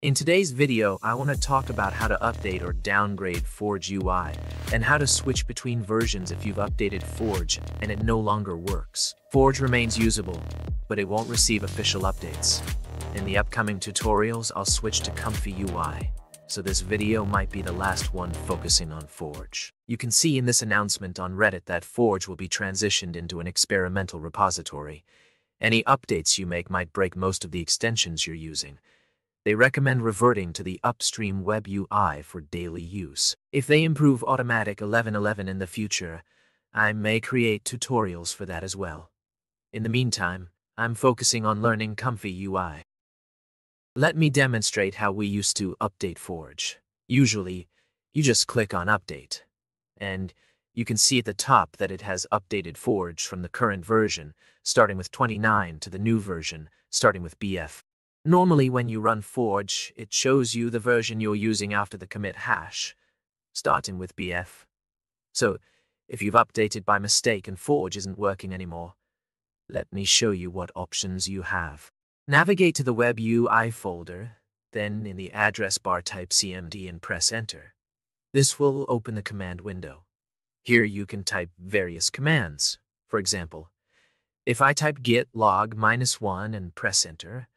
In today's video, I want to talk about how to update or downgrade Forge UI and how to switch between versions if you've updated Forge and it no longer works. Forge remains usable, but it won't receive official updates. In the upcoming tutorials, I'll switch to Comfy UI, so this video might be the last one focusing on Forge. You can see in this announcement on Reddit that Forge will be transitioned into an experimental repository. Any updates you make might break most of the extensions you're using, they recommend reverting to the upstream web UI for daily use. If they improve automatic 1111 in the future, I may create tutorials for that as well. In the meantime, I'm focusing on learning Comfy UI. Let me demonstrate how we used to update Forge. Usually, you just click on Update, and you can see at the top that it has updated Forge from the current version, starting with 29, to the new version, starting with BF. Normally when you run Forge, it shows you the version you're using after the commit hash, starting with BF. So, if you've updated by mistake and Forge isn't working anymore, let me show you what options you have. Navigate to the Web UI folder, then in the address bar type CMD and press enter. This will open the command window. Here you can type various commands. For example, if I type git log minus one and press enter,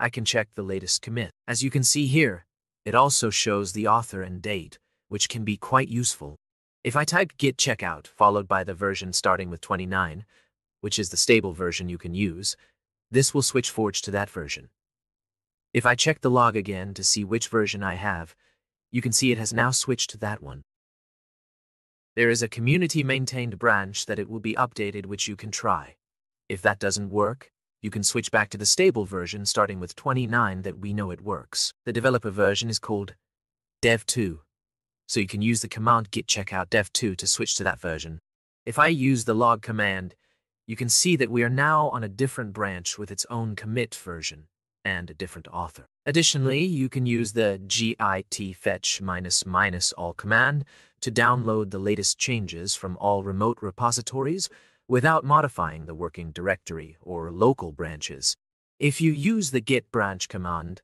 I can check the latest commit. As you can see here, it also shows the author and date, which can be quite useful. If I type git checkout followed by the version starting with 29, which is the stable version you can use, this will switch Forge to that version. If I check the log again to see which version I have, you can see it has now switched to that one. There is a community-maintained branch that it will be updated which you can try. If that doesn't work, you can switch back to the stable version starting with 29 that we know it works. The developer version is called dev2, so you can use the command git checkout dev2 to switch to that version. If I use the log command, you can see that we are now on a different branch with its own commit version and a different author. Additionally, you can use the git fetch minus minus all command to download the latest changes from all remote repositories without modifying the working directory or local branches. If you use the git branch command,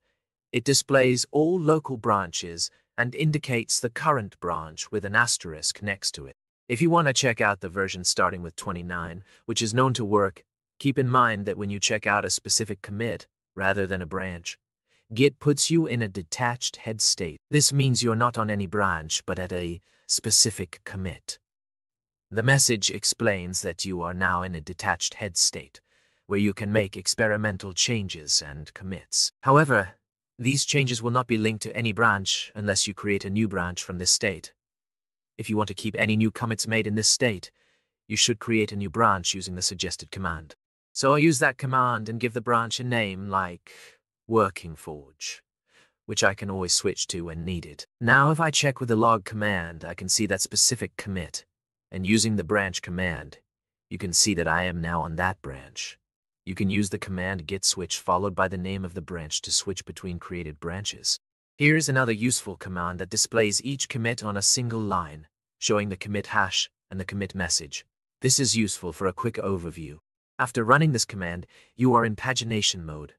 it displays all local branches and indicates the current branch with an asterisk next to it. If you want to check out the version starting with 29, which is known to work, keep in mind that when you check out a specific commit, rather than a branch, Git puts you in a detached head state. This means you're not on any branch, but at a specific commit. The message explains that you are now in a detached head state, where you can make experimental changes and commits. However, these changes will not be linked to any branch unless you create a new branch from this state. If you want to keep any new commits made in this state, you should create a new branch using the suggested command. So I'll use that command and give the branch a name like Working Forge, which I can always switch to when needed. Now if I check with the log command, I can see that specific commit and using the branch command, you can see that I am now on that branch. You can use the command git switch followed by the name of the branch to switch between created branches. Here's another useful command that displays each commit on a single line, showing the commit hash and the commit message. This is useful for a quick overview. After running this command, you are in pagination mode.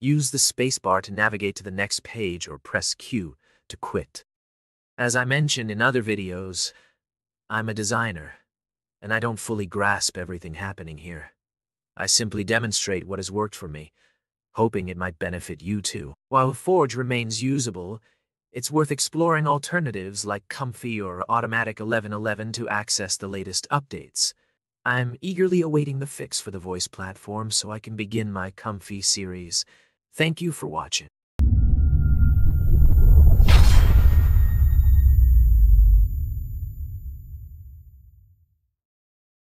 Use the spacebar to navigate to the next page or press Q to quit. As I mentioned in other videos, I'm a designer, and I don't fully grasp everything happening here. I simply demonstrate what has worked for me, hoping it might benefit you too. While Forge remains usable, it's worth exploring alternatives like Comfy or Automatic 1111 to access the latest updates. I'm eagerly awaiting the fix for the voice platform so I can begin my Comfy series. Thank you for watching.